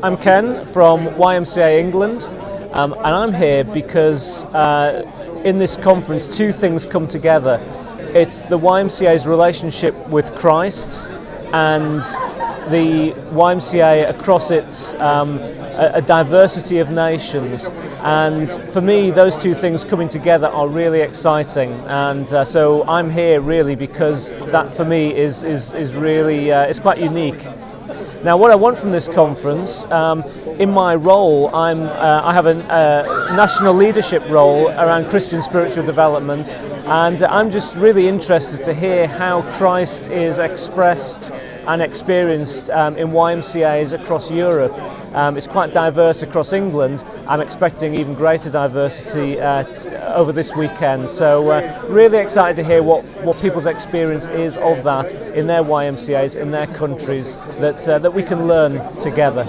I'm Ken from YMCA England, um, and I'm here because uh, in this conference two things come together. It's the YMCA's relationship with Christ and the YMCA across its um, a, diversity of nations. And for me, those two things coming together are really exciting. And uh, so I'm here really because that for me is, is, is really uh, is quite unique. Now, what I want from this conference, um, in my role, I'm, uh, I have a uh, national leadership role around Christian spiritual development, and I'm just really interested to hear how Christ is expressed and experienced um, in YMCAs across Europe. Um, it's quite diverse across England. I'm expecting even greater diversity uh, over this weekend. So, uh, really excited to hear what, what people's experience is of that in their YMCAs, in their countries, that, uh, that we can learn together.